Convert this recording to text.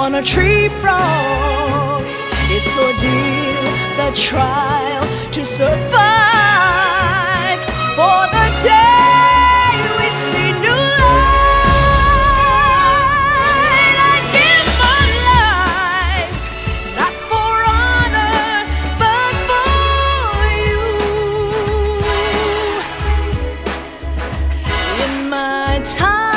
On a tree frog. It's ordeal, the trial to survive for the day we see new light. I give my life not for honor, but for you. In my time.